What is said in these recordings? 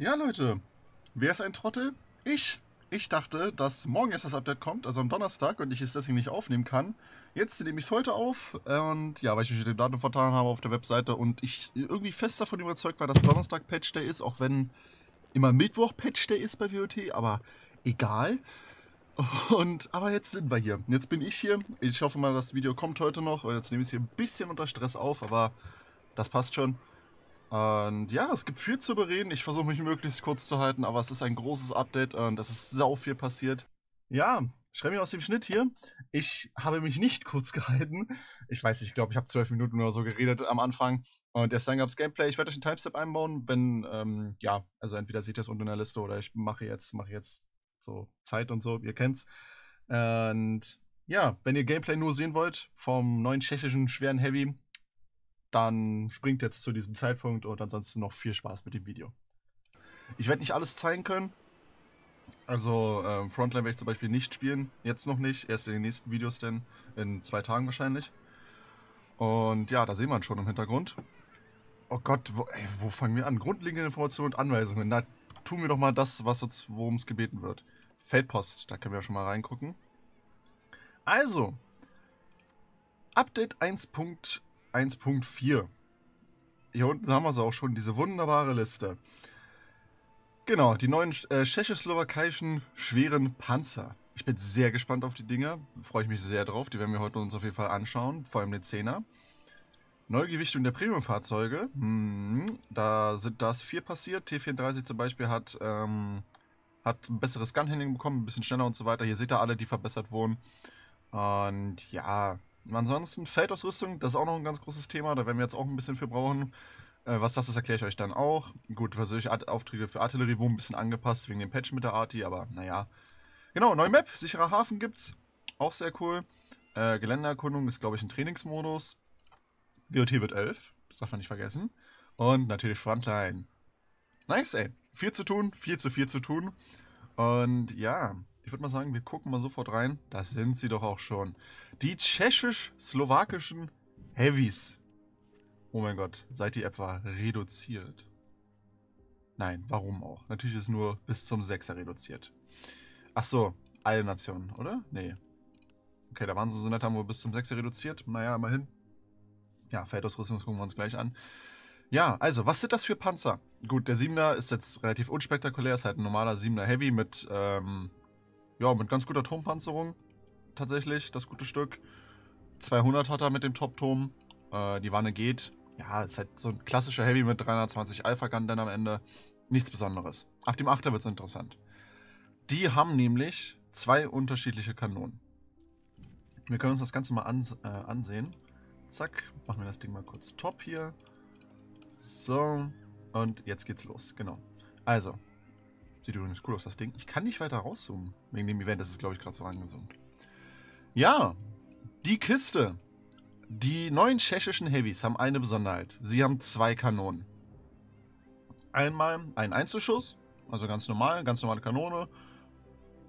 Ja, Leute, wer ist ein Trottel? Ich. Ich dachte, dass morgen erst das Update kommt, also am Donnerstag, und ich es deswegen nicht aufnehmen kann. Jetzt nehme ich es heute auf und ja, weil ich mich mit dem Datum vertan habe auf der Webseite und ich irgendwie fest davon überzeugt war, dass Donnerstag Patch Day ist, auch wenn immer Mittwoch Patch Day ist bei WOT, aber egal. Und, aber jetzt sind wir hier. Jetzt bin ich hier. Ich hoffe mal, das Video kommt heute noch. Und jetzt nehme ich es hier ein bisschen unter Stress auf, aber das passt schon. Und ja, es gibt viel zu bereden. Ich versuche mich möglichst kurz zu halten, aber es ist ein großes Update und es ist sau viel passiert. Ja, schreibe mir aus dem Schnitt hier. Ich habe mich nicht kurz gehalten. Ich weiß nicht, ich glaube, ich habe zwölf Minuten oder so geredet am Anfang. Und erst dann gab es Gameplay. Ich werde euch einen Timestep einbauen, wenn, ähm, ja, also entweder seht ihr es unten in der Liste oder ich mache jetzt, mache jetzt so Zeit und so, ihr kennt's. Und ja, wenn ihr Gameplay nur sehen wollt vom neuen tschechischen schweren Heavy, dann springt jetzt zu diesem Zeitpunkt und ansonsten noch viel Spaß mit dem Video. Ich werde nicht alles zeigen können. Also ähm, Frontline werde ich zum Beispiel nicht spielen, jetzt noch nicht, erst in den nächsten Videos denn, in zwei Tagen wahrscheinlich. Und ja, da sehen wir schon im Hintergrund. Oh Gott, wo, ey, wo fangen wir an? Grundlegende Informationen und Anweisungen. Na, tun wir doch mal das, worum es gebeten wird. Feldpost, da können wir ja schon mal reingucken. Also, Update 1.1 1.4. Hier unten haben wir sie auch schon, diese wunderbare Liste. Genau, die neuen äh, tschechoslowakischen schweren Panzer. Ich bin sehr gespannt auf die Dinger. Freue ich mich sehr drauf. Die werden wir heute uns auf jeden Fall anschauen. Vor allem den 10er. Neugewichtung der Premium-Fahrzeuge. Hm, da sind das vier passiert. T34 zum Beispiel hat, ähm, hat ein besseres Gun-Handling bekommen, ein bisschen schneller und so weiter. Hier seht ihr alle, die verbessert wurden. Und ja, Ansonsten Feldausrüstung, das ist auch noch ein ganz großes Thema, da werden wir jetzt auch ein bisschen für brauchen. Äh, was das ist, erkläre ich euch dann auch. Gut, persönliche Aufträge für Artillerie wurden ein bisschen angepasst wegen dem Patch mit der Arti, aber naja. Genau, neue Map, sicherer Hafen gibt's. Auch sehr cool. Äh, Geländeerkundung ist, glaube ich, ein Trainingsmodus. WOT wird 11, das darf man nicht vergessen. Und natürlich Frontline. Nice, ey. Viel zu tun, viel zu viel zu tun. Und ja, ich würde mal sagen, wir gucken mal sofort rein. Das sind sie doch auch schon. Die tschechisch-slowakischen Heavies. Oh mein Gott, seid ihr etwa reduziert? Nein, warum auch? Natürlich ist nur bis zum 6er reduziert. Ach so, alle Nationen, oder? Nee. Okay, da waren sie so nett, haben wir bis zum 6er reduziert. Naja, immerhin. Ja, Feldausrüstung gucken wir uns gleich an. Ja, also, was sind das für Panzer? Gut, der 7er ist jetzt relativ unspektakulär, ist halt ein normaler 7er Heavy mit ähm, ja, mit ganz guter Turmpanzerung. Tatsächlich, das gute Stück. 200 hat er mit dem Top-Turm. Äh, die Wanne geht. Ja, ist halt so ein klassischer Heavy mit 320 Alpha-Gun dann am Ende. Nichts Besonderes. Ab dem 8er wird es interessant. Die haben nämlich zwei unterschiedliche Kanonen. Wir können uns das Ganze mal ans äh, ansehen. Zack, machen wir das Ding mal kurz top hier. So, und jetzt geht's los. Genau. Also, Sieht übrigens cool aus, das Ding. Ich kann nicht weiter rauszoomen. Wegen dem Event ist es, glaube ich, gerade so rangezoomt. Ja, die Kiste. Die neuen tschechischen Heavys haben eine Besonderheit. Sie haben zwei Kanonen. Einmal ein Einzelschuss, also ganz normal, ganz normale Kanone.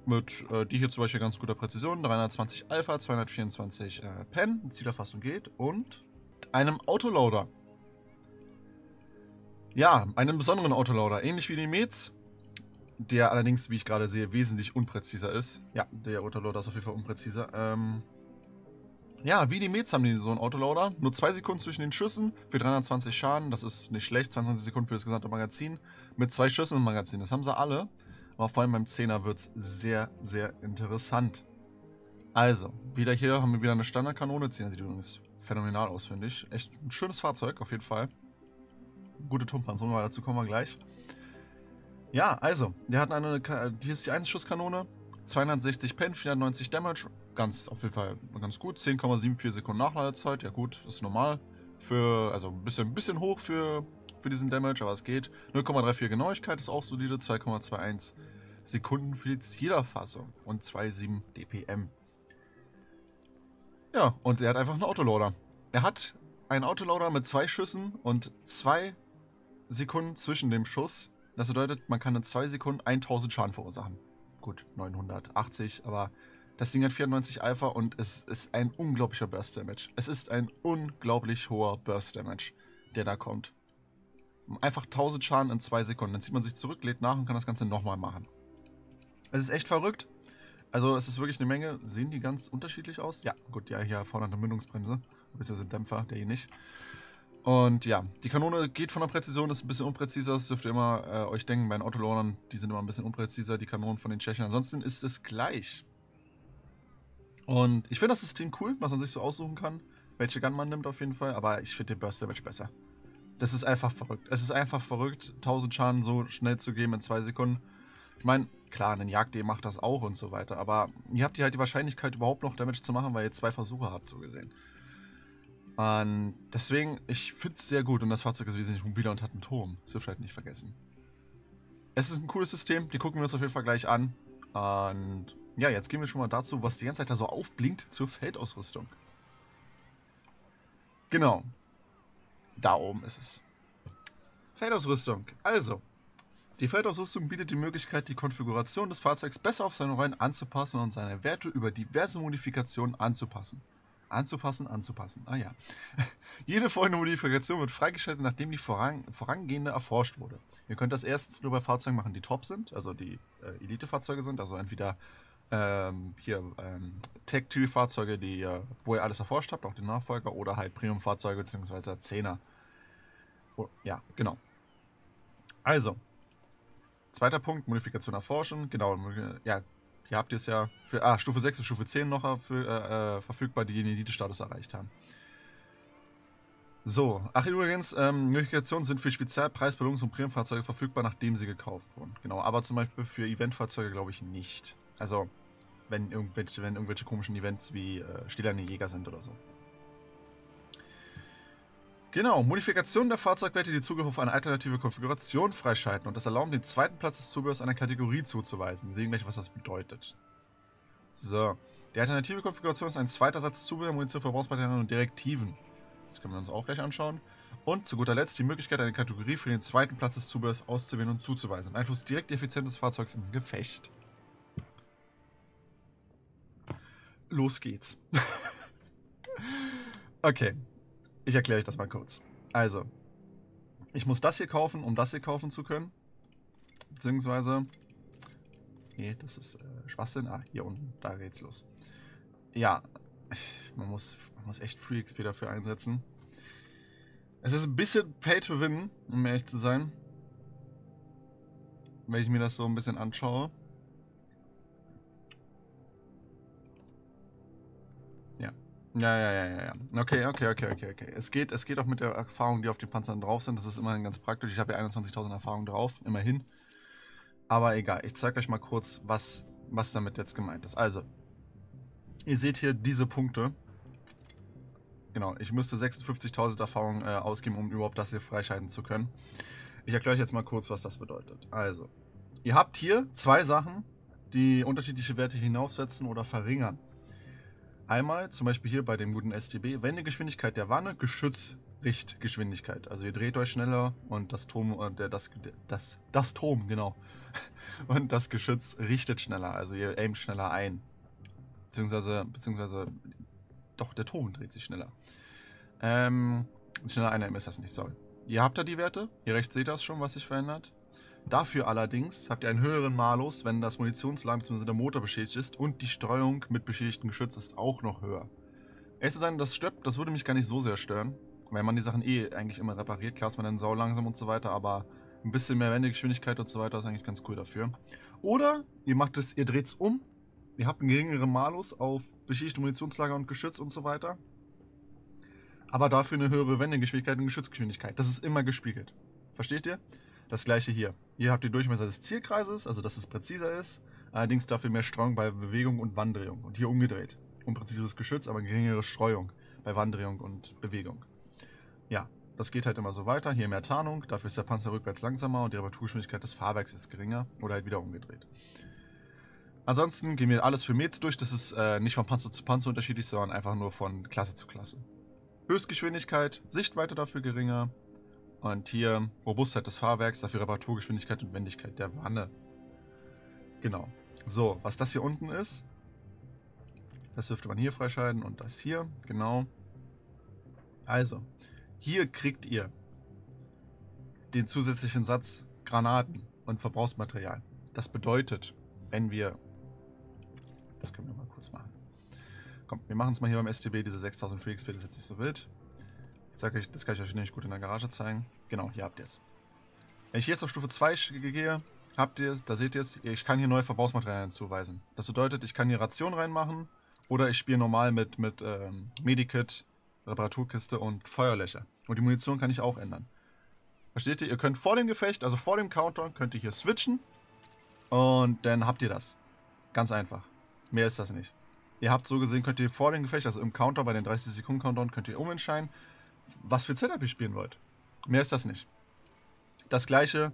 Mit äh, die hier zum Beispiel ganz guter Präzision. 320 Alpha, 224 äh, Pen, Zielerfassung geht. Und einem Autoloader. Ja, einen besonderen Autoloader. Ähnlich wie die Mets der allerdings, wie ich gerade sehe, wesentlich unpräziser ist. Ja, der Autoloader ist auf jeden Fall unpräziser. Ähm, ja, wie die Mets haben die so einen Autoloader. Nur zwei Sekunden zwischen den Schüssen für 320 Schaden. Das ist nicht schlecht. 22 Sekunden für das gesamte Magazin. Mit zwei Schüssen im Magazin. Das haben sie alle. Aber vor allem beim 10er wird es sehr, sehr interessant. Also, wieder hier haben wir wieder eine Standardkanone. 10er sieht übrigens phänomenal aus, finde ich. Echt ein schönes Fahrzeug, auf jeden Fall. Gute Turmpanzerung, dazu kommen wir gleich. Ja, also, der hat eine, hier ist die 1-Schusskanone, 260 Pen, 490 Damage, ganz, auf jeden Fall ganz gut, 10,74 Sekunden Nachladezeit, ja gut, ist normal, für, also ein bisschen, bisschen hoch für, für diesen Damage, aber es geht. 0,34 Genauigkeit ist auch solide, 2,21 Sekunden für die Zielerfassung und 2,7 DPM. Ja, und er hat einfach einen Autoloader. Er hat einen Autoloader mit zwei Schüssen und zwei Sekunden zwischen dem Schuss das bedeutet, man kann in zwei Sekunden 1000 Schaden verursachen. Gut, 980, aber das Ding hat 94 Alpha und es ist ein unglaublicher Burst Damage. Es ist ein unglaublich hoher Burst Damage, der da kommt. Einfach 1000 Schaden in 2 Sekunden. Dann zieht man sich zurück, lädt nach und kann das Ganze nochmal machen. Es ist echt verrückt. Also es ist wirklich eine Menge. Sehen die ganz unterschiedlich aus? Ja, gut, ja, hier vorne eine Mündungsbremse. Beziehungsweise Dämpfer, der hier nicht. Und ja, die Kanone geht von der Präzision, ist ein bisschen unpräziser. Das dürft ihr immer äh, euch denken, bei den Autolohnern, die sind immer ein bisschen unpräziser, die Kanonen von den Tschechen. Ansonsten ist es gleich. Und ich finde das System cool, was man sich so aussuchen kann, welche Gun man nimmt auf jeden Fall, aber ich finde den Burst Damage besser. Das ist einfach verrückt. Es ist einfach verrückt, 1000 Schaden so schnell zu geben in 2 Sekunden. Ich meine, klar, ein Jagd macht das auch und so weiter, aber ihr habt hier halt die Wahrscheinlichkeit überhaupt noch Damage zu machen, weil ihr zwei Versuche habt, so gesehen. Und deswegen, ich finde es sehr gut und das Fahrzeug ist wesentlich mobiler und hat einen Turm. Das ihr halt nicht vergessen. Es ist ein cooles System, die gucken wir uns auf jeden Fall gleich an. Und ja, jetzt gehen wir schon mal dazu, was die ganze Zeit da so aufblinkt zur Feldausrüstung. Genau. Da oben ist es. Feldausrüstung. Also, die Feldausrüstung bietet die Möglichkeit, die Konfiguration des Fahrzeugs besser auf seine Rollen anzupassen und seine Werte über diverse Modifikationen anzupassen. Anzupassen, anzupassen. Ah ja. Jede folgende Modifikation wird freigeschaltet, nachdem die voran, vorangehende erforscht wurde. Ihr könnt das erstens nur bei Fahrzeugen machen, die top sind, also die äh, Elite-Fahrzeuge sind, also entweder ähm, hier ähm, Tech-Tree-Fahrzeuge, die, äh, wo ihr alles erforscht habt, auch den Nachfolger, oder halt Premium-Fahrzeuge bzw. Zehner. Oh, ja, genau. Also, zweiter Punkt, Modifikation erforschen. Genau, ja, hier habt es ja für ah, Stufe 6 und Stufe 10 noch für, äh, äh, verfügbar, die den Elite-Status erreicht haben. So, ach übrigens, ähm, Modifikationen sind für Spezialpreisbelohnungs- und Premiumfahrzeuge verfügbar, nachdem sie gekauft wurden. Genau, aber zum Beispiel für Eventfahrzeuge glaube ich nicht. Also, wenn irgendwelche, wenn irgendwelche komischen Events wie äh, Stillerne Jäger sind oder so. Genau, Modifikation der Fahrzeugwerte, die Zugriff auf eine alternative Konfiguration freischalten und das erlauben, den zweiten Platz des Zubehörs einer Kategorie zuzuweisen. Wir sehen gleich, was das bedeutet. So, die alternative Konfiguration ist ein zweiter Satz Zubehör, Munition, Verbrauchsmaterialien und Direktiven. Das können wir uns auch gleich anschauen. Und zu guter Letzt die Möglichkeit, eine Kategorie für den zweiten Platz des Zubehörs auszuwählen und zuzuweisen. Einfluss direkt die Effizienz des Fahrzeugs im Gefecht. Los geht's. okay. Ich erkläre euch das mal kurz. Also, ich muss das hier kaufen, um das hier kaufen zu können. Beziehungsweise. Nee, das ist äh, Schwachsinn. Ah, hier unten, da geht's los. Ja, man muss, man muss echt Free XP dafür einsetzen. Es ist ein bisschen Pay to Win, um ehrlich zu sein. Wenn ich mir das so ein bisschen anschaue. Ja, ja, ja, ja, ja. Okay, okay, okay, okay, okay. Es geht, es geht auch mit der Erfahrung, die auf den Panzern drauf sind. Das ist immerhin ganz praktisch. Ich habe ja 21.000 Erfahrungen drauf, immerhin. Aber egal, ich zeige euch mal kurz, was, was damit jetzt gemeint ist. Also, ihr seht hier diese Punkte. Genau, ich müsste 56.000 Erfahrungen äh, ausgeben, um überhaupt das hier freischalten zu können. Ich erkläre euch jetzt mal kurz, was das bedeutet. Also, ihr habt hier zwei Sachen, die unterschiedliche Werte hinaufsetzen oder verringern. Einmal, zum Beispiel hier bei dem guten STB, Wendegeschwindigkeit der Wanne, Geschützrichtgeschwindigkeit. Also ihr dreht euch schneller und das Turm, äh, der, das, das, das Turm, genau. Und das Geschütz richtet schneller, also ihr aimt schneller ein. Beziehungsweise, beziehungsweise, doch, der Turm dreht sich schneller. Ähm, schneller einaimen ist das nicht, sorry. Ihr habt da die Werte, hier rechts seht ihr das schon, was sich verändert. Dafür allerdings habt ihr einen höheren Malus, wenn das Munitionslager bzw. der Motor beschädigt ist und die Streuung mit beschädigtem Geschütz ist auch noch höher. Ehrlich zu sein, das stört, das würde mich gar nicht so sehr stören, weil man die Sachen eh eigentlich immer repariert. Klar ist man dann sau langsam und so weiter, aber ein bisschen mehr Wendegeschwindigkeit und so weiter ist eigentlich ganz cool dafür. Oder ihr macht es, ihr dreht es um, ihr habt einen geringeren Malus auf beschädigte Munitionslager und Geschütz und so weiter. Aber dafür eine höhere Wendegeschwindigkeit und Geschützgeschwindigkeit. Das ist immer gespiegelt. Versteht ihr? Das gleiche hier. Hier habt ihr Durchmesser des Zielkreises, also dass es präziser ist, allerdings dafür mehr Streuung bei Bewegung und Wanddrehung. Und hier umgedreht. Unpräzises Geschütz, aber geringere Streuung bei Wanddrehung und Bewegung. Ja, das geht halt immer so weiter. Hier mehr Tarnung, dafür ist der Panzer rückwärts langsamer und die Reparaturgeschwindigkeit des Fahrwerks ist geringer oder halt wieder umgedreht. Ansonsten gehen wir alles für Metz durch. Das ist äh, nicht von Panzer zu Panzer unterschiedlich, sondern einfach nur von Klasse zu Klasse. Höchstgeschwindigkeit, Sichtweite dafür geringer, und hier Robustheit des Fahrwerks, dafür Reparaturgeschwindigkeit und Wendigkeit der Wanne. Genau. So, was das hier unten ist, das dürfte man hier freischalten und das hier, genau. Also, hier kriegt ihr den zusätzlichen Satz Granaten und Verbrauchsmaterial. Das bedeutet, wenn wir... Das können wir mal kurz machen. Komm, wir machen es mal hier beim STB, diese 6000 Free XP, das ist jetzt nicht so wild. Ich zeige euch, das kann ich euch nämlich gut in der Garage zeigen. Genau, hier habt ihr es. Wenn ich jetzt auf Stufe 2 gehe, habt ihr da seht ihr es, ich kann hier neue Verbrauchsmaterialien zuweisen. Das bedeutet, ich kann hier Ration reinmachen oder ich spiele normal mit, mit ähm, Medikit, Reparaturkiste und Feuerlöcher. Und die Munition kann ich auch ändern. Versteht ihr? Ihr könnt vor dem Gefecht, also vor dem Counter, könnt ihr hier switchen und dann habt ihr das. Ganz einfach. Mehr ist das nicht. Ihr habt so gesehen, könnt ihr vor dem Gefecht, also im Counter, bei den 30 Sekunden Countdown, könnt ihr umentscheiden, was für Setup ihr spielen wollt. Mehr ist das nicht. Das gleiche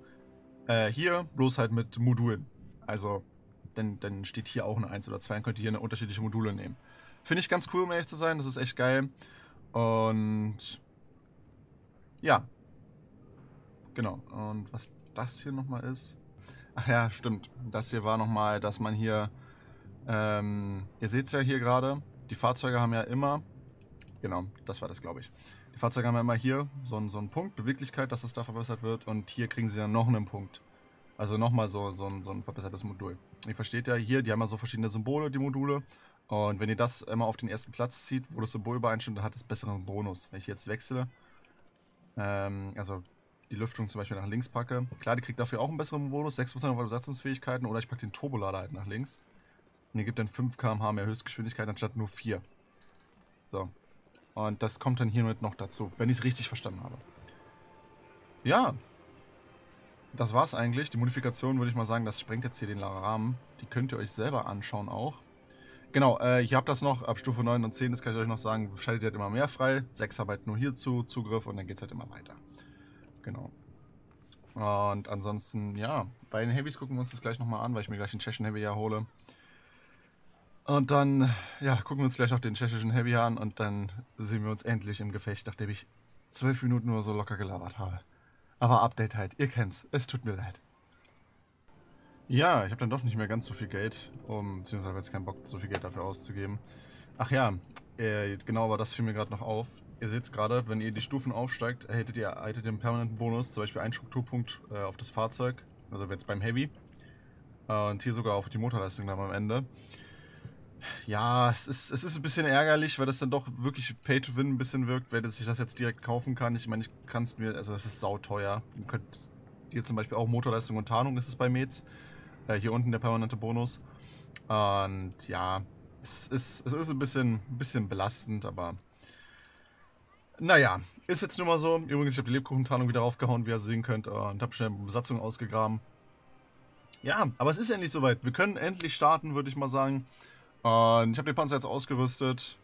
äh, hier, bloß halt mit Modulen. Also, dann, dann steht hier auch eine 1 oder 2, dann könnt ihr hier eine unterschiedliche Module nehmen. Finde ich ganz cool, um ehrlich zu sein, das ist echt geil. Und ja, genau. Und was das hier nochmal ist, ach ja, stimmt. Das hier war nochmal, dass man hier, ähm, ihr seht es ja hier gerade, die Fahrzeuge haben ja immer, genau, das war das, glaube ich. Die Fahrzeuge haben immer hier so einen, so einen Punkt, Beweglichkeit, dass es da verbessert wird. Und hier kriegen sie dann noch einen Punkt. Also nochmal so, so, ein, so ein verbessertes Modul. Ihr versteht ja hier, die haben ja so verschiedene Symbole, die Module. Und wenn ihr das immer auf den ersten Platz zieht, wo das Symbol übereinstimmt, dann hat es besseren Bonus. Wenn ich jetzt wechsle, ähm, also die Lüftung zum Beispiel nach links packe, klar, die kriegt dafür auch einen besseren Bonus, 6% auf Übersetzungsfähigkeiten, oder ich packe den Turbolader halt nach links. Und ihr gibt dann 5 km/h mehr Höchstgeschwindigkeit anstatt nur 4. So, und das kommt dann hiermit noch dazu, wenn ich es richtig verstanden habe. Ja. Das war's eigentlich. Die Modifikation würde ich mal sagen, das sprengt jetzt hier den Rahmen. Die könnt ihr euch selber anschauen auch. Genau, äh, ich habe das noch ab Stufe 9 und 10, das kann ich euch noch sagen, schaltet ihr halt immer mehr frei. 6 haben halt nur hierzu Zugriff und dann geht es halt immer weiter. Genau. Und ansonsten, ja, bei den Heavys gucken wir uns das gleich nochmal an, weil ich mir gleich den Tschechen Heavy ja hole. Und dann, ja, gucken wir uns gleich noch den tschechischen Heavy an und dann sehen wir uns endlich im Gefecht, nachdem ich zwölf Minuten nur so locker gelabert habe. Aber Update halt, ihr kennt's, es tut mir leid. Ja, ich habe dann doch nicht mehr ganz so viel Geld, um, beziehungsweise habe jetzt keinen Bock, so viel Geld dafür auszugeben. Ach ja, äh, genau, aber das fiel mir gerade noch auf. Ihr seht es gerade, wenn ihr die Stufen aufsteigt, erhaltet ihr, erhaltet ihr einen permanenten Bonus, zum Beispiel einen Strukturpunkt äh, auf das Fahrzeug, also jetzt beim Heavy. Äh, und hier sogar auf die Motorleistung dann am Ende. Ja, es ist, es ist ein bisschen ärgerlich, weil das dann doch wirklich Pay-to-Win ein bisschen wirkt, wenn ich das jetzt direkt kaufen kann. Ich meine, ich kann es mir, also das ist sauteuer. Ihr könnt hier zum Beispiel auch Motorleistung und Tarnung, ist bei Mets. Äh, hier unten der permanente Bonus. Und ja, es ist, es ist ein bisschen, bisschen belastend, aber naja, ist jetzt nur mal so. Übrigens, ich habe die Lebkuchentarnung wieder aufgehauen, wie ihr sehen könnt, und habe schnell Besatzung ausgegraben. Ja, aber es ist endlich soweit. Wir können endlich starten, würde ich mal sagen. Und ich habe den Panzer jetzt ausgerüstet.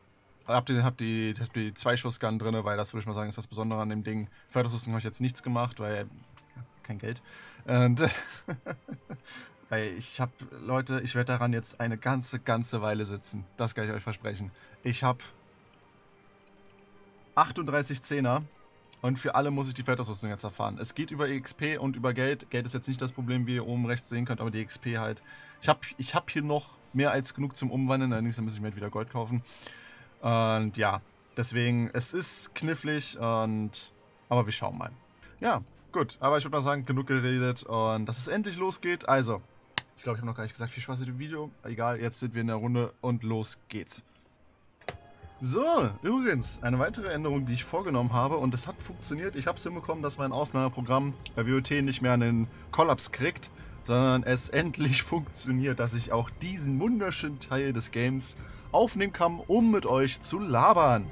Hab die, hab die, hab die Zweischussgun drin, weil das würde ich mal sagen, ist das Besondere an dem Ding. Förderrüstung habe ich jetzt nichts gemacht, weil ja, kein Geld. Und weil ich habe, Leute, ich werde daran jetzt eine ganze, ganze Weile sitzen. Das kann ich euch versprechen. Ich habe 38 Zehner und für alle muss ich die Feldausrüstung jetzt erfahren. Es geht über XP und über Geld. Geld ist jetzt nicht das Problem, wie ihr oben rechts sehen könnt, aber die XP halt. Ich habe ich hab hier noch mehr als genug zum Umwandeln, allerdings muss ich mir halt wieder Gold kaufen. Und ja, deswegen, es ist knifflig und aber wir schauen mal. Ja, gut, aber ich würde mal sagen, genug geredet und dass es endlich losgeht. Also, ich glaube, ich habe noch gar nicht gesagt, viel Spaß mit dem Video. Egal, jetzt sind wir in der Runde und los geht's. So, übrigens, eine weitere Änderung, die ich vorgenommen habe und es hat funktioniert. Ich habe es hinbekommen, dass mein Aufnahmeprogramm bei WOT nicht mehr einen Kollaps kriegt sondern es endlich funktioniert, dass ich auch diesen wunderschönen Teil des Games aufnehmen kann, um mit euch zu labern.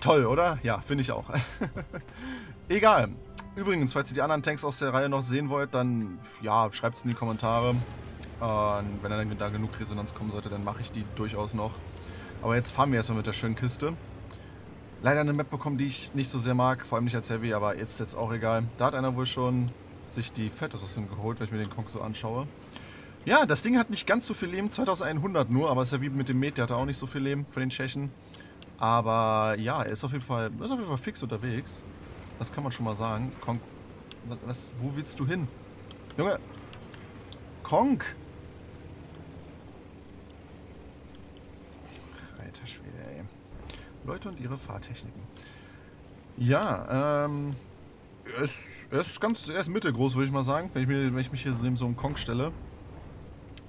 Toll, oder? Ja, finde ich auch. Egal. Übrigens, falls ihr die anderen Tanks aus der Reihe noch sehen wollt, dann ja, schreibt es in die Kommentare. Und wenn dann da genug Resonanz kommen sollte, dann mache ich die durchaus noch. Aber jetzt fahren wir erstmal mit der schönen Kiste. Leider eine Map bekommen, die ich nicht so sehr mag, vor allem nicht als Heavy, aber ist jetzt auch egal. Da hat einer wohl schon sich die Feldausrüstung geholt, wenn ich mir den Kong so anschaue. Ja, das Ding hat nicht ganz so viel Leben, 2100 nur, aber ist ja wie mit dem Met, der hat auch nicht so viel Leben von den Tschechen. Aber ja, er ist auf jeden Fall, ist auf jeden Fall fix unterwegs. Das kann man schon mal sagen. Kong, was, wo willst du hin? Junge, Kong! Alter Schwede, ey. Leute und ihre Fahrtechniken. Ja, ähm, Er ist, er ist ganz, er ist mittelgroß, würde ich mal sagen, wenn ich, mir, wenn ich mich hier so so einen Kong stelle.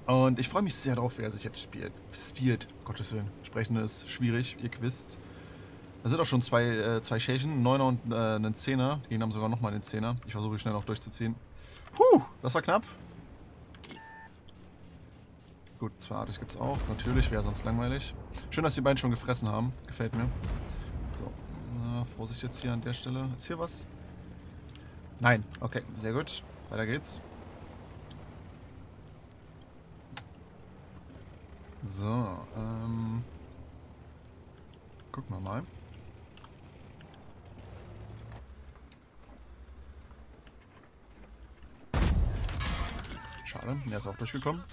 Und ich freue mich sehr darauf, wer sich jetzt spielt. Spielt, Gottes Willen. Sprechen ist schwierig, ihr quizt. Da sind auch schon zwei, äh, zwei Schächen, einen Neuner und äh, einen Zehner. Die haben sogar nochmal einen Zehner. Ich versuche schnell noch durchzuziehen. Puh, das war knapp. Gut, zwei Artis gibt es auch. Natürlich, wäre sonst langweilig. Schön, dass die beiden schon gefressen haben. Gefällt mir. So, na, Vorsicht jetzt hier an der Stelle. Ist hier was? Nein. Okay, sehr gut. Weiter geht's. So, ähm... Gucken wir mal. Schade, der ist auch durchgekommen.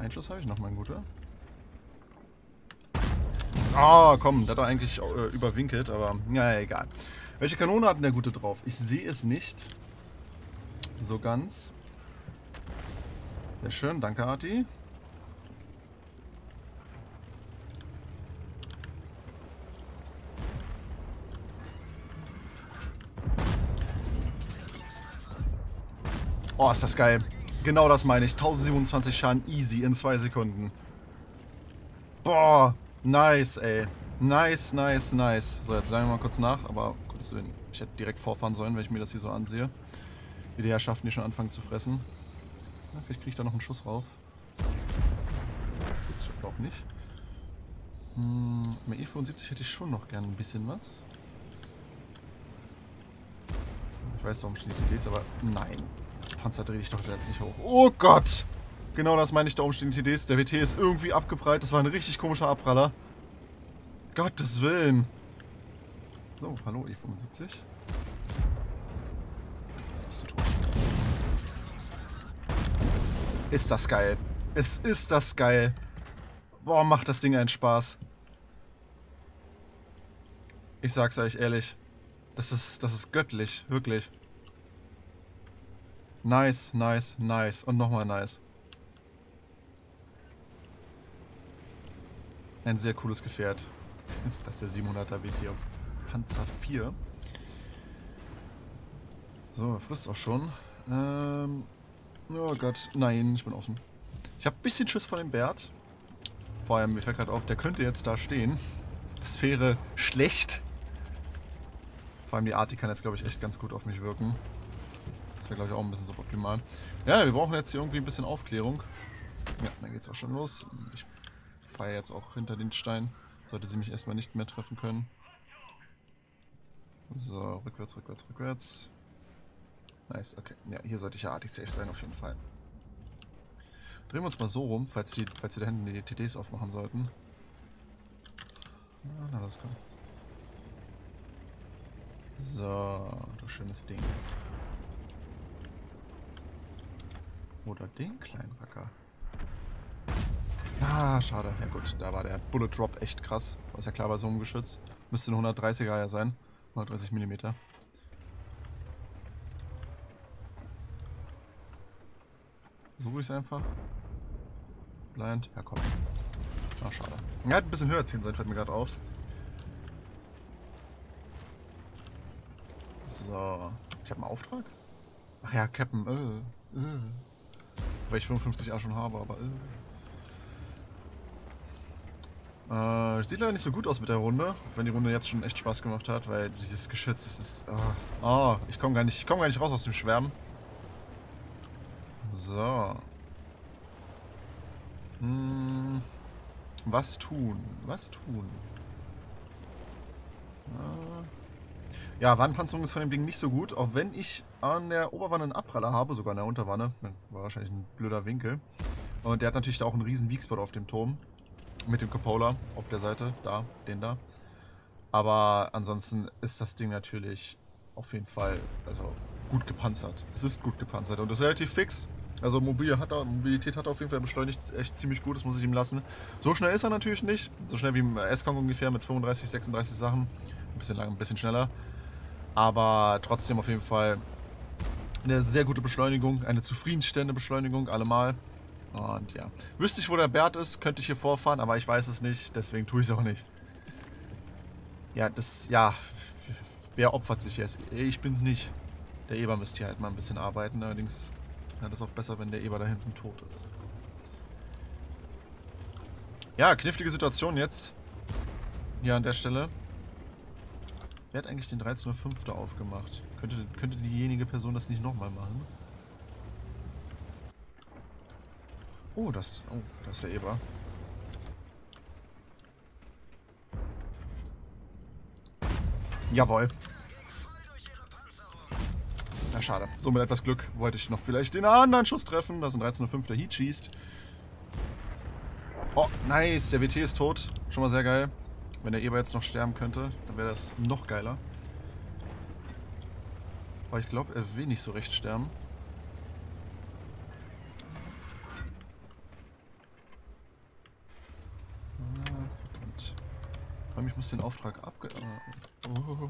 Einschuss habe ich noch, mein Guter. Ah, oh, komm, der hat doch eigentlich äh, überwinkelt, aber naja, egal. Welche Kanone hat denn der Gute drauf? Ich sehe es nicht. So ganz. Sehr schön, danke Arti. Oh, ist das geil. Genau das meine ich. 1027 Schaden easy in zwei Sekunden. Boah, nice, ey. Nice, nice, nice. So, jetzt laden wir mal kurz nach, aber kurz, ich hätte direkt vorfahren sollen, wenn ich mir das hier so ansehe. Wie die Herrschaften hier schon anfangen zu fressen. Ja, vielleicht kriege ich da noch einen Schuss rauf. Gut, auch nicht. Hm, mit E75 hätte ich schon noch gerne ein bisschen was. Ich weiß, warum steht die ist, aber nein. Panzer drehe ich doch jetzt nicht hoch. Oh Gott! Genau das meine ich da umstehende TDs. Der WT ist irgendwie abgeprallt. Das war ein richtig komischer Abpraller. Gottes Willen. So, hallo E75. Bist du tot? Ist das geil. Es ist das geil. Boah, macht das Ding einen Spaß. Ich sag's euch ehrlich. Das ist, das ist göttlich, wirklich. Nice, nice, nice. Und nochmal nice. Ein sehr cooles Gefährt. Das ist der 700er WT auf Panzer 4. So, er frisst auch schon. Ähm, oh Gott, nein, ich bin offen. Ich habe ein bisschen Schiss vor dem Bärt. Vor allem, mir fällt gerade auf, der könnte jetzt da stehen. Das wäre schlecht. Vor allem die Art, die kann jetzt, glaube ich, echt ganz gut auf mich wirken. Das wäre, glaube ich, auch ein bisschen suboptimal. Ja, wir brauchen jetzt hier irgendwie ein bisschen Aufklärung. Ja, dann geht's auch schon los. Ich fahre jetzt auch hinter den Stein. Sollte sie mich erstmal nicht mehr treffen können. So, rückwärts, rückwärts, rückwärts. Nice, okay. Ja, hier sollte ich ja artig safe sein auf jeden Fall. Drehen wir uns mal so rum, falls die, falls die da hinten die TDs aufmachen sollten. Na, na los, komm. So, du schönes Ding. Oder den kleinen Racker. Ah, schade. Ja gut, da war der Bullet Drop echt krass. War ja klar bei so einem Geschütz. Müsste ein 130er ja sein. 130 mm. Versuche ich es einfach. Blind. Ja, komm. Ah, schade. Er hat ein bisschen höher ziehen sollen, fällt mir gerade auf. So. Ich habe einen Auftrag? Ach ja, Captain. Äh, äh. Weil ich 55 A schon habe, aber... Äh. Äh, sieht leider nicht so gut aus mit der Runde, wenn die Runde jetzt schon echt Spaß gemacht hat, weil dieses Geschütz, das ist... Oh, oh ich komme gar, nicht, komm gar nicht raus aus dem Schwärmen. So. Hm, was tun? Was tun? Äh, ja, Wandpanzerung ist von dem Ding nicht so gut, auch wenn ich an der Oberwanne einen Abpraller habe, sogar an der Unterwanne. War wahrscheinlich ein blöder Winkel. Und der hat natürlich da auch einen riesen Weakspot auf dem Turm. Mit dem Cupola auf der Seite, da, den da. Aber ansonsten ist das Ding natürlich auf jeden Fall also gut gepanzert. Es ist gut gepanzert und ist relativ fix. Also Mobil hat er, Mobilität hat er auf jeden Fall beschleunigt echt ziemlich gut, das muss ich ihm lassen. So schnell ist er natürlich nicht. So schnell wie im S-Kong ungefähr mit 35, 36 Sachen. Ein bisschen lang, ein bisschen schneller. Aber trotzdem auf jeden Fall eine sehr gute Beschleunigung, eine zufriedenstellende Beschleunigung, allemal. Und ja, wüsste ich, wo der Bert ist, könnte ich hier vorfahren, aber ich weiß es nicht, deswegen tue ich es auch nicht. Ja, das, ja, wer opfert sich jetzt? Ich bin's nicht. Der Eber müsste hier halt mal ein bisschen arbeiten, allerdings ja, das auch besser, wenn der Eber da hinten tot ist. Ja, knifflige Situation jetzt. Hier an der Stelle. Wer hat eigentlich den 13.05. da aufgemacht? Könnte, könnte diejenige Person das nicht nochmal machen? Oh, das, oh, das ist der Eber. Jawohl. Na schade. So mit etwas Glück wollte ich noch vielleicht den anderen Schuss treffen. Ist ein 13.05. der Heat schießt. Oh, nice. Der WT ist tot. Schon mal sehr geil. Wenn der Eber jetzt noch sterben könnte, dann wäre das noch geiler. Aber ich glaube, er will nicht so recht sterben. Ah, verdammt. Vor allem, ich muss den Auftrag abge... Oh.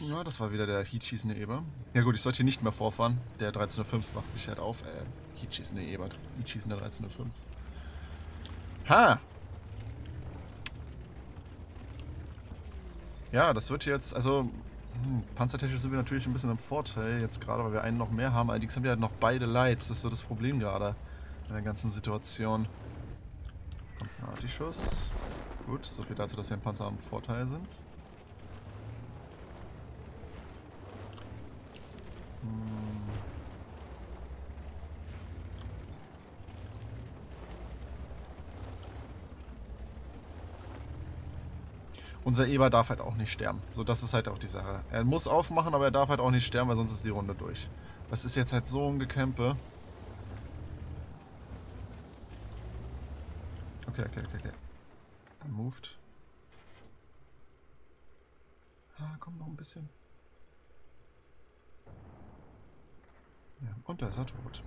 Ja, das war wieder der Heat-schießende Eber. Ja gut, ich sollte hier nicht mehr vorfahren. Der 13.05 macht mich halt auf. Äh, Heat-schießende Eber. Heat-schießende 13.05. Ha! Ja, das wird jetzt, also hm, panzertechnisch sind wir natürlich ein bisschen im Vorteil, jetzt gerade, weil wir einen noch mehr haben. Allerdings haben wir halt noch beide Lights, das ist so das Problem gerade in der ganzen Situation. Kommt ein Artischuss. Gut, so viel dazu, dass wir im Panzer am Vorteil sind. unser Eber darf halt auch nicht sterben. So, das ist halt auch die Sache. Er muss aufmachen, aber er darf halt auch nicht sterben, weil sonst ist die Runde durch. Das ist jetzt halt so ein Gekämpe. Okay, okay, okay, okay. Moved. Ah, komm noch ein bisschen. Ja, und da ist er tot.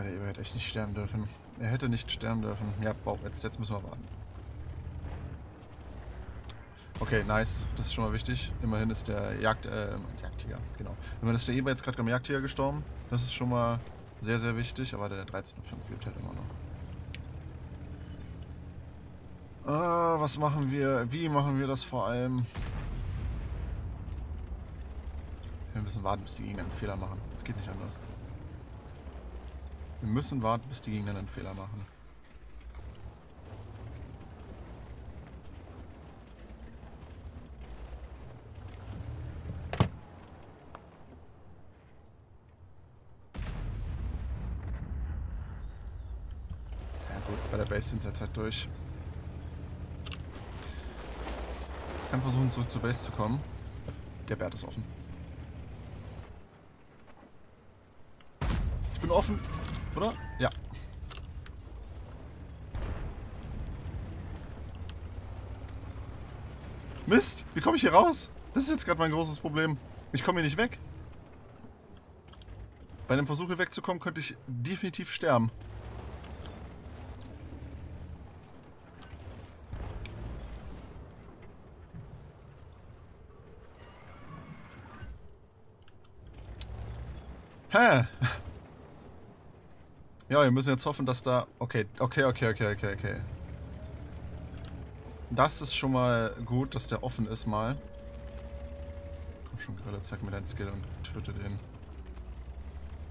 Ja, der Eber hätte echt nicht sterben dürfen. Er hätte nicht sterben dürfen. Ja, wow, jetzt, jetzt müssen wir warten. Okay, nice. Das ist schon mal wichtig. Immerhin ist der Jagd, äh, Jagdtiger, genau. Immerhin ist der Eber jetzt gerade beim Jagdtiger gestorben. Das ist schon mal sehr, sehr wichtig. Aber der 13.5 lebt halt immer noch. Ah, was machen wir? Wie machen wir das vor allem? Wir müssen warten, bis die Gegner einen Fehler machen. Es geht nicht anders. Wir müssen warten, bis die Gegner einen Fehler machen. Ja gut, bei der Base sind sie jetzt halt durch. Ich kann versuchen zurück zur Base zu kommen. Der Bert ist offen. Ich bin offen. Oder? Ja. Mist, wie komme ich hier raus? Das ist jetzt gerade mein großes Problem. Ich komme hier nicht weg. Bei einem Versuch hier wegzukommen, könnte ich definitiv sterben. Ja, wir müssen jetzt hoffen, dass da... Okay, okay, okay, okay, okay, okay. Das ist schon mal gut, dass der offen ist mal. Komm schon, Grille, zeig mir deinen Skill und töte den.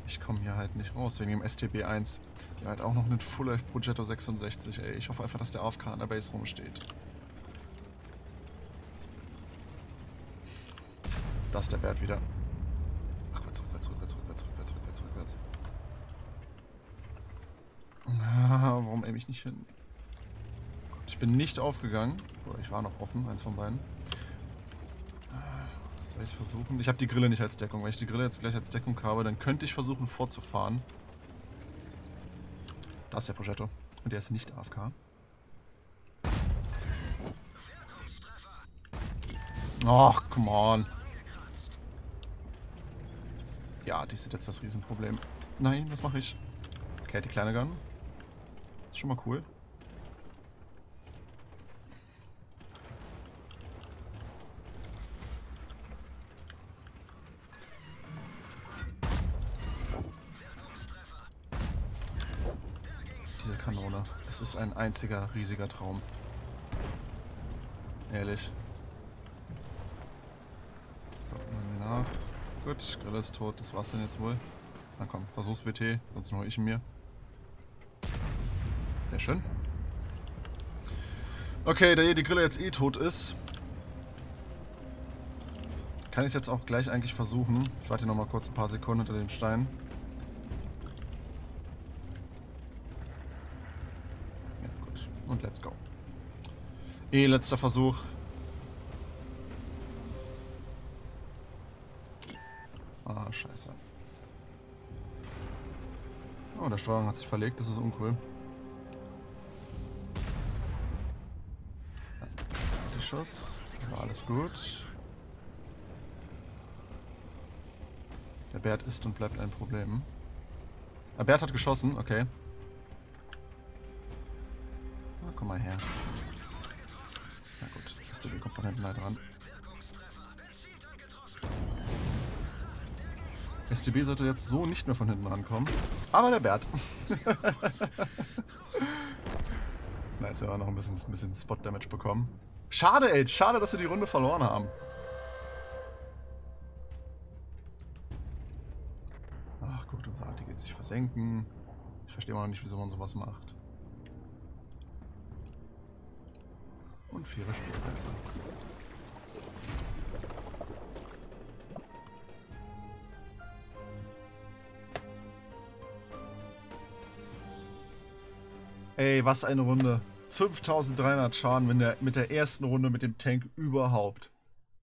Ich komme hier halt nicht raus, wegen dem STB-1. Die hat auch noch einen Full-Life Progetto 66, ey. Ich hoffe einfach, dass der AFK an der Base rumsteht. Das ist der Wert wieder. Rückwärts, rückwärts, rückwärts, rückwärts, rückwärts, rückwärts, rückwärts. Warum aim ich nicht hin? Ich bin nicht aufgegangen. Oder ich war noch offen, eins von beiden. Soll ich es versuchen? Ich habe die Grille nicht als Deckung. Wenn ich die Grille jetzt gleich als Deckung habe, dann könnte ich versuchen vorzufahren. Da ist der Progetto. Und der ist nicht AFK. Ach, come on. Ja, die sind jetzt das Riesenproblem. Nein, was mache ich? Okay, die kleine Gun. Ist schon mal cool. Diese Kanone. Es ist ein einziger riesiger Traum. Ehrlich. So, mal nach. Gut, Grill ist tot. Das war's denn jetzt wohl. Na komm, versuch's WT, sonst hol ich ihn mir. Sehr schön. Okay, da hier die Grille jetzt eh tot ist, kann ich es jetzt auch gleich eigentlich versuchen. Ich warte noch mal kurz ein paar Sekunden unter dem Stein. Ja, gut. Und let's go. Eh, letzter Versuch. Ah, scheiße. Oh, der Steuerung hat sich verlegt, das ist uncool. Schuss. War alles gut. Der Bert ist und bleibt ein Problem. Der Bert hat geschossen, okay. Na, komm mal her. Na gut, STB kommt von hinten leider dran. STB sollte jetzt so nicht mehr von hinten rankommen. Aber der Bert. nice, er war noch ein bisschen, ein bisschen Spot-Damage bekommen. Schade, ey. Schade, dass wir die Runde verloren haben. Ach gut, unser Arti geht sich versenken. Ich verstehe mal noch nicht, wieso man sowas macht. Und faire Spielweise. Ey, was eine Runde. 5300 Schaden mit der, mit der ersten Runde mit dem Tank überhaupt.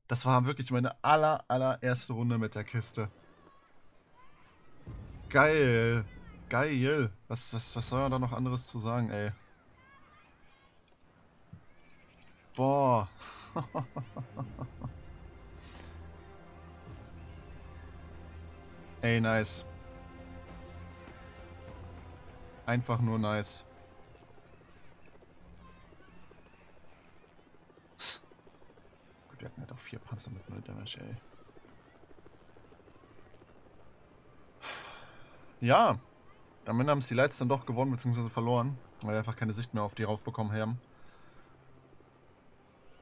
Das war wirklich meine aller, allererste Runde mit der Kiste. Geil. Geil. Was, was, was soll man da noch anderes zu sagen, ey? Boah. ey, nice. Einfach nur nice. Wir hatten halt auch vier Panzer mit 0 Damage, ey. Ja, am Ende haben es die Lights dann doch gewonnen bzw. verloren, weil wir einfach keine Sicht mehr auf die raufbekommen haben.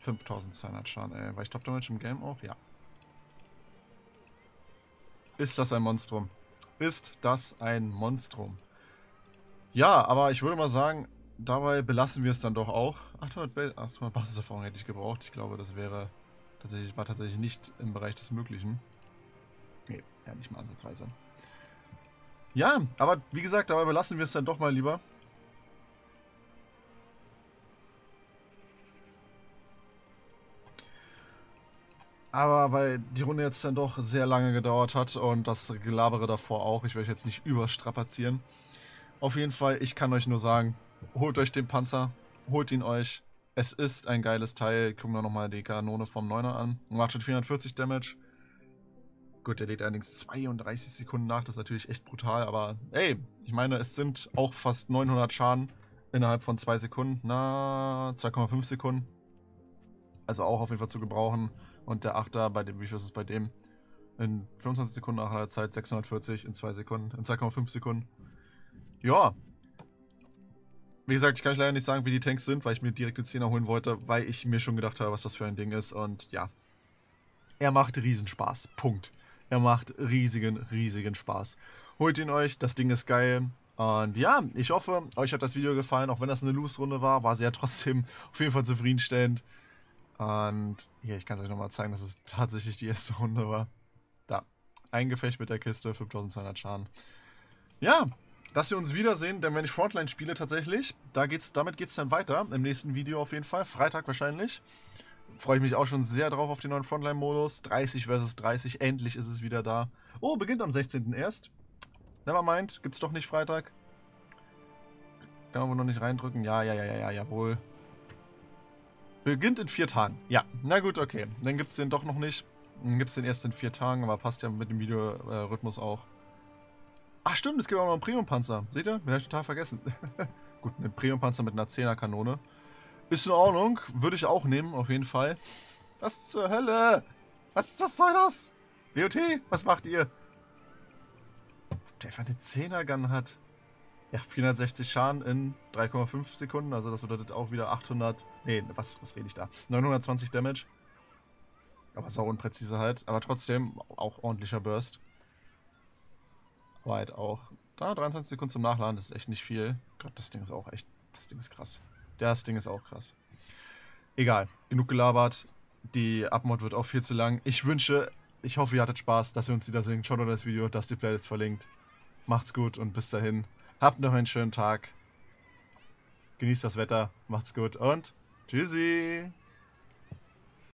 5200 Schaden, ey. War ich Top Damage im Game auch? Ja. Ist das ein Monstrum? Ist das ein Monstrum? Ja, aber ich würde mal sagen, dabei belassen wir es dann doch auch. 800, 800 Basiserfahrung hätte ich gebraucht. Ich glaube, das wäre Tatsächlich war tatsächlich nicht im Bereich des Möglichen. Nee, ja, nicht mal ansatzweise. Ja, aber wie gesagt, dabei belassen wir es dann doch mal lieber. Aber weil die Runde jetzt dann doch sehr lange gedauert hat und das Gelabere davor auch, ich werde jetzt nicht überstrapazieren. Auf jeden Fall, ich kann euch nur sagen, holt euch den Panzer, holt ihn euch, es ist ein geiles Teil. Gucken wir nochmal die Kanone vom 9er an. Macht schon 440 Damage. Gut, der lädt allerdings 32 Sekunden nach. Das ist natürlich echt brutal. Aber ey, ich meine, es sind auch fast 900 Schaden innerhalb von 2 Sekunden. Na, 2,5 Sekunden. Also auch auf jeden Fall zu gebrauchen. Und der 8er, bei dem, wie viel ist es bei dem? In 25 Sekunden nach der Zeit 640 in 2 Sekunden, in 2,5 Sekunden. Ja, wie gesagt, ich kann euch leider nicht sagen, wie die Tanks sind, weil ich mir direkt den 10er holen wollte, weil ich mir schon gedacht habe, was das für ein Ding ist. Und ja, er macht Riesenspaß. Punkt. Er macht riesigen, riesigen Spaß. Holt ihn euch, das Ding ist geil. Und ja, ich hoffe, euch hat das Video gefallen, auch wenn das eine Loose-Runde war, war sie ja trotzdem auf jeden Fall zufriedenstellend. Und hier, ich kann es euch nochmal zeigen, dass es tatsächlich die erste Runde war. Da, ein Gefecht mit der Kiste, 5200 Schaden. Ja, dass wir uns wiedersehen, denn wenn ich Frontline spiele tatsächlich, da geht's, damit geht es dann weiter. Im nächsten Video auf jeden Fall. Freitag wahrscheinlich. Freue ich mich auch schon sehr drauf auf den neuen Frontline-Modus. 30 versus 30, endlich ist es wieder da. Oh, beginnt am 16. erst. Nevermind, gibt's doch nicht Freitag. Kann man wohl noch nicht reindrücken? Ja, ja, ja, ja, ja, jawohl. Beginnt in vier Tagen. Ja, na gut, okay. Dann gibt es den doch noch nicht. Dann gibt es den erst in vier Tagen, aber passt ja mit dem Videorhythmus auch. Ach stimmt, es gibt auch noch einen Premium-Panzer. Seht ihr? Den ich total vergessen. gut, einen Premium-Panzer mit einer 10er-Kanone. Ist in Ordnung. Würde ich auch nehmen, auf jeden Fall. Was zur Hölle? Was, was soll das? BOT, was macht ihr? Der einfach eine 10er-Gun hat. Ja, 460 Schaden in 3,5 Sekunden. Also das bedeutet auch wieder 800... Nee, was, was rede ich da? 920 Damage. Aber sau unpräzise halt. Aber trotzdem auch ordentlicher Burst. Weit auch. Da, 23 Sekunden zum Nachladen, das ist echt nicht viel. Gott, das Ding ist auch echt... Das Ding ist krass. Das Ding ist auch krass. Egal, genug gelabert. Die Abmod wird auch viel zu lang. Ich wünsche, ich hoffe, ihr hattet Spaß, dass ihr uns wiedersehen. Schaut euch das Video, das die Playlist verlinkt. Macht's gut und bis dahin. Habt noch einen schönen Tag. Genießt das Wetter. Macht's gut und tschüssi.